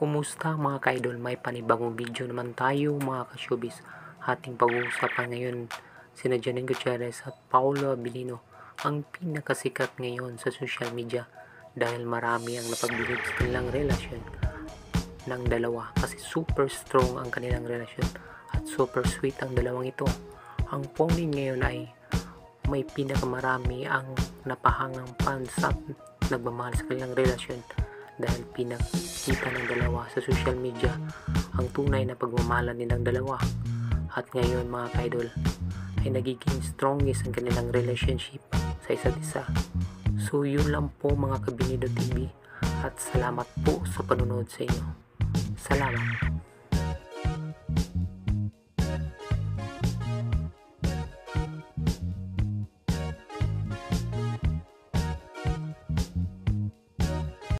Kumusta mga ka-idol? May panibagong video naman tayo mga ka-showbiz. Ating pag-uusapan ngayon sina Janine Gutierrez at Paolo Abilino ang pinakasikat ngayon sa social media dahil marami ang napagbilib sa kanilang relasyon ng dalawa kasi super strong ang kanilang relasyon at super sweet ang dalawang ito. Ang paunin ngayon ay may pinakamarami ang napahangang fans at nagmamahal sa kanilang relasyon dahil pinakita ng dalawa sa social media ang tunay na pagmamahalan nilang dalawa. At ngayon mga kaidol ay nagiging strongest ang kanilang relationship sa isa't isa. So yun lang po mga Kabinido TV at salamat po sa panonood sa inyo. Salamat.